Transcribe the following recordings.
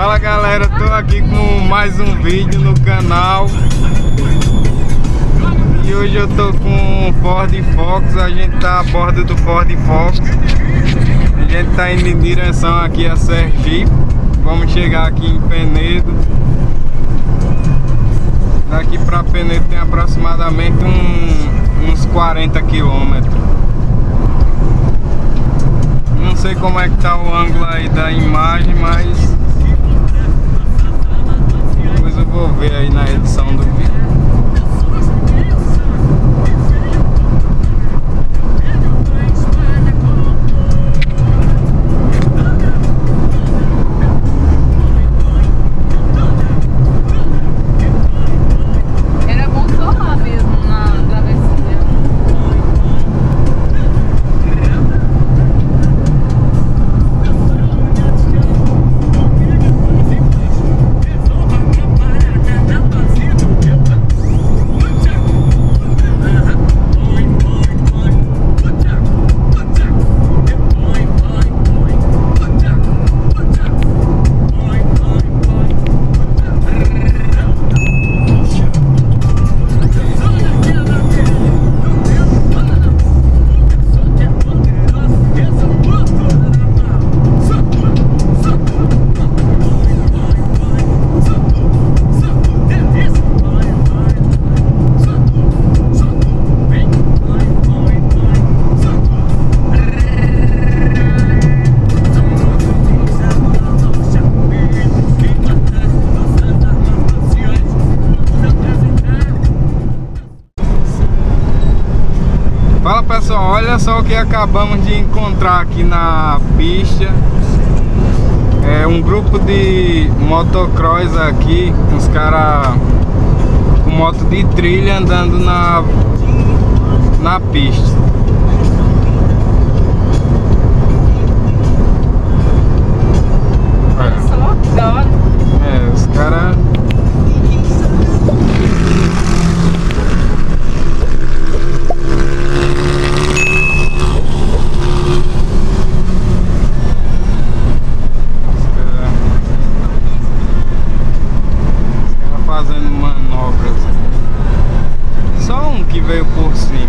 Fala galera, tô aqui com mais um vídeo no canal. E hoje eu tô com o Ford Fox, a gente tá a bordo do Ford Fox. A gente tá indo em direção aqui a Sergipe Vamos chegar aqui em Penedo. Daqui pra Penedo tem aproximadamente um, uns 40 quilômetros. Não sei como é que tá o ângulo aí da imagem, mas depois eu vou ver aí na edição do vídeo acabamos de encontrar aqui na pista É um grupo de motocross aqui, uns caras com moto de trilha andando na, na pista Olha só, que da hora. É, os caras Os caras fazendo manobras. Só um que veio por cima.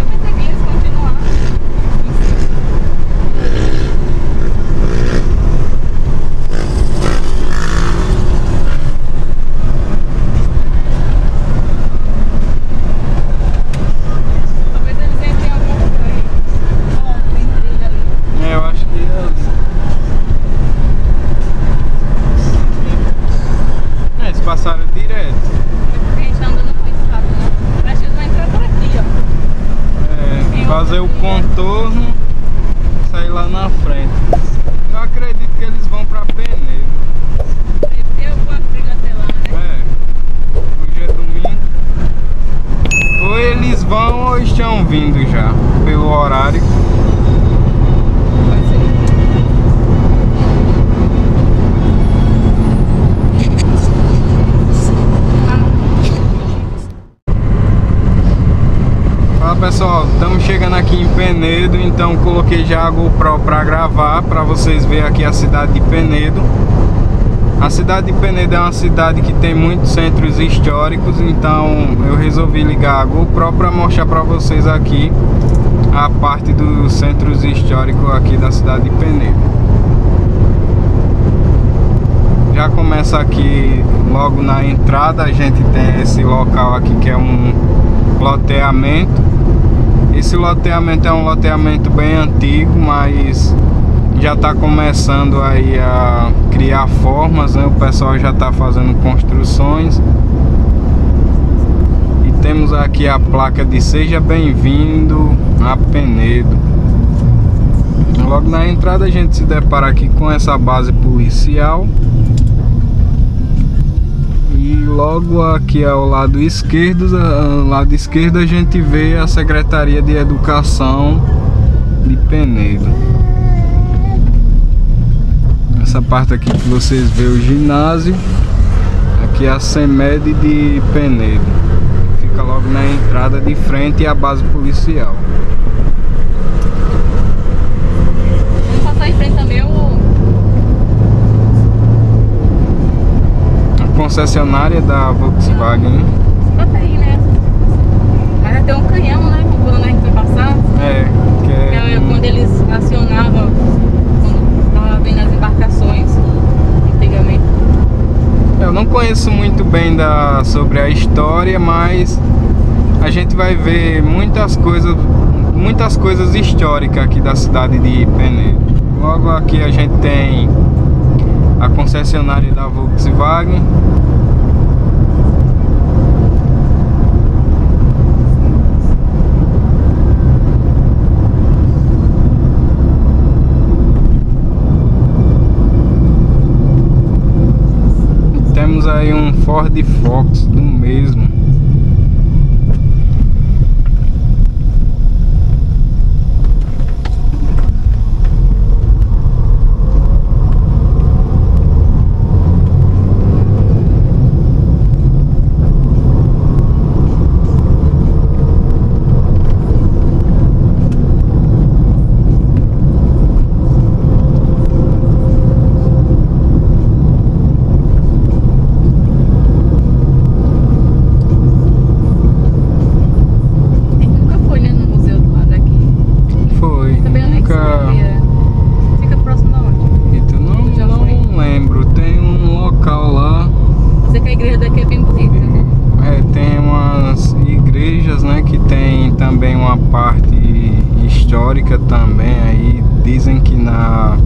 Eu pensei que eles continuaram. Talvez eles entrem em algum lugar aí. Ó, tem trilha ali. É, eu acho que eles... É, eles passaram direto. É porque a gente tá andando muito rápido, né? Acho que eles vão entrar por aqui, ó. É, fazer o contorno e sair lá na frente. Eu acredito que eles vão pra Peneiro. Deve ter alguma trilha até lá, né? É. Hoje é domingo. Ou eles vão ou estão vindo já, pelo horário. Pode ser. Ah, não. Fala pessoal, estamos chegando aqui em Penedo, então coloquei já a GoPro para gravar, para vocês verem aqui a cidade de Penedo. A cidade de Penedo é uma cidade que tem muitos centros históricos, então eu resolvi ligar a GoPro para mostrar para vocês aqui a parte dos centros históricos aqui da cidade de Penedo. Já começa aqui logo na entrada, a gente tem esse local aqui que é um loteamento. Esse loteamento é um loteamento bem antigo, mas já está começando aí a criar formas, né? O pessoal já está fazendo construções. E temos aqui a placa de seja bem-vindo a Penedo. Logo na entrada a gente se depara aqui com essa base policial. E logo aqui ao lado esquerdo, ao lado esquerdo a gente vê a Secretaria de Educação de Penedo. Essa parte aqui que vocês vê o ginásio, aqui é a CEMED de Penedo. Fica logo na entrada de frente à base policial. Vamos passar em frente também o concessionária da Volkswagen. Bota aí, né? Mas até um canhão, né? Quando a gente foi passar. É, que é. é quando eles acionavam, quando tava vendo as embarcações, antigamente. Eu não conheço muito bem da, sobre a história, mas a gente vai ver muitas coisas, muitas coisas históricas aqui da cidade de Penedo. Logo aqui a gente tem a concessionária da Volkswagen. Temos aí um Ford Fox do mesmo. A gente nunca foi, né, no museu do lado daqui. Foi. Também eu nem Nunca. sabia. Fica próximo da onde? Eita, não, Já não foi? lembro. Tem um local lá. Eu sei que a igreja daqui é bem bonita. É, tem umas igrejas, né, que tem também uma parte também. Aí dizem que na,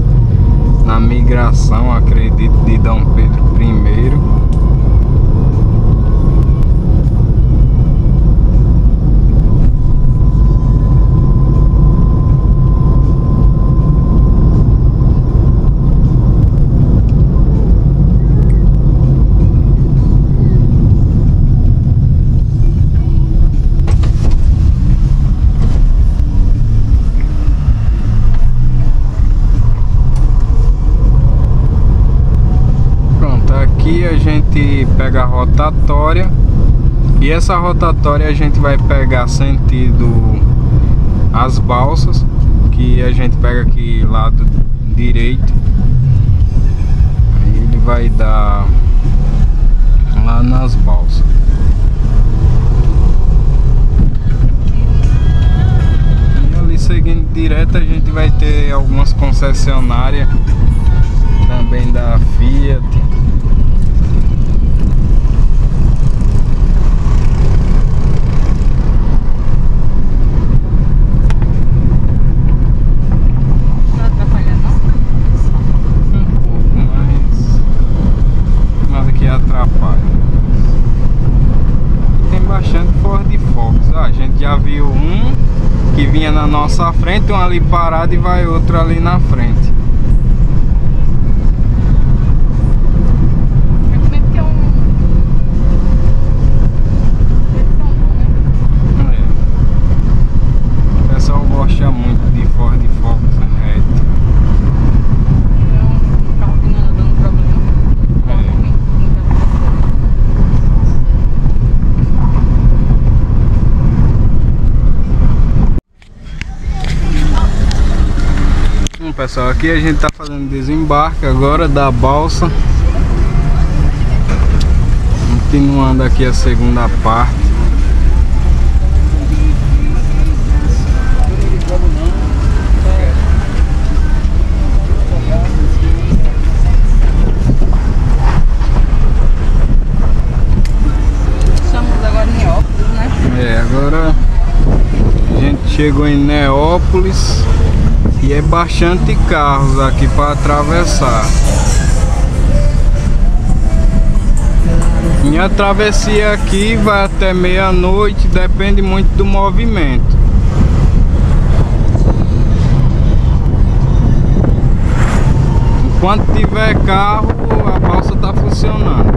na migração, acredito, de Dom Pedro I. Pronto, aqui a gente pega a rotatória e essa rotatória a gente vai pegar sentido as balsas, que a gente pega aqui lado direito. Ele vai dar lá nas balsas. E ali seguindo direto a gente vai ter algumas concessionárias também da Fiat. Não atrapalha não? Um pouco, mas nada que atrapalhe. Tem bastante Ford Focus. Ah, a gente já viu um que vinha na nossa frente, um ali parado e vai outro ali na frente. É também porque é um. Eles são bons, né? É. O pessoal gosta muito de Ford Focus hatch. É um carro que não anda dando problema. É. Muita velocidade. Bom pessoal, aqui a gente tá fazendo desembarque agora da balsa. Continuando aqui a segunda parte. Estamos agora em Óculos, né? É, agora a gente chegou em Neópolis E é bastante carros aqui para atravessar Minha travessia aqui vai até meia-noite, depende muito do movimento. Enquanto tiver carro, a balsa tá funcionando.